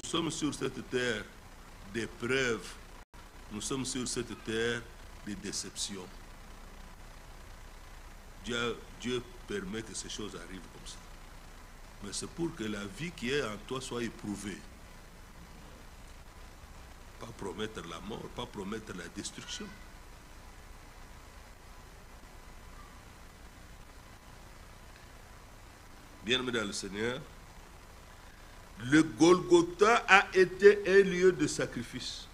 Nous sommes sur cette terre d'épreuves. Nous sommes sur cette terre de déceptions. Dieu, Dieu permet que ces choses arrivent comme ça. Mais c'est pour que la vie qui est en toi soit éprouvée. Pas promettre la mort, pas promettre la destruction. Bien-aimé dans le Seigneur, le Golgotha a été un lieu de sacrifice.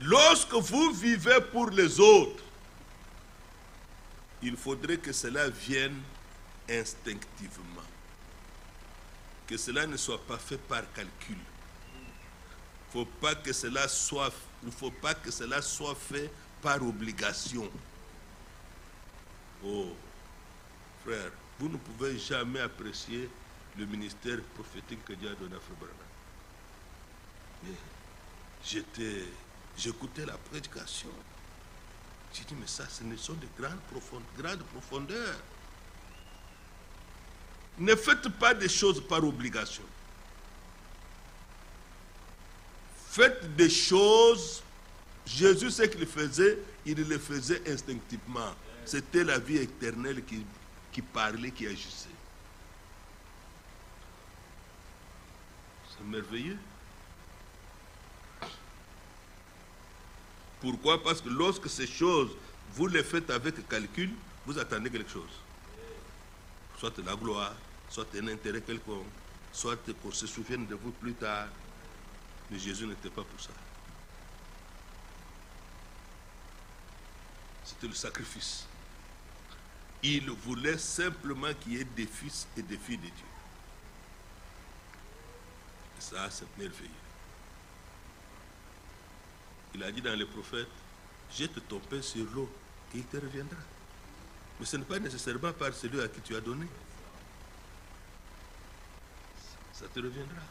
Lorsque vous vivez pour les autres, il faudrait que cela vienne instinctivement. Que cela ne soit pas fait par calcul. Faut pas que cela soit, il ne faut pas que cela soit fait par obligation. Oh, frère, vous ne pouvez jamais apprécier le ministère prophétique que Dieu a donné à Frère j'écoutais la prédication. J'ai dit, mais ça, ce sont de grandes, profondeurs, grandes profondeurs. Ne faites pas des choses par obligation. Faites des choses. Jésus, ce qu'il faisait, il le faisait instinctivement. C'était la vie éternelle qui, qui parlait, qui agissait. C'est merveilleux. Pourquoi? Parce que lorsque ces choses, vous les faites avec calcul, vous attendez quelque chose. Soit la gloire, soit un intérêt quelconque, soit qu'on se souvienne de vous plus tard. Mais Jésus n'était pas pour ça. C'était le sacrifice. Il voulait simplement qu'il y ait des fils et des filles de Dieu. Et ça, c'est merveilleux. Il a dit dans les prophètes, jette ton pain sur l'eau et il te reviendra. Mais ce n'est pas nécessairement par celui à qui tu as donné. Ça te reviendra.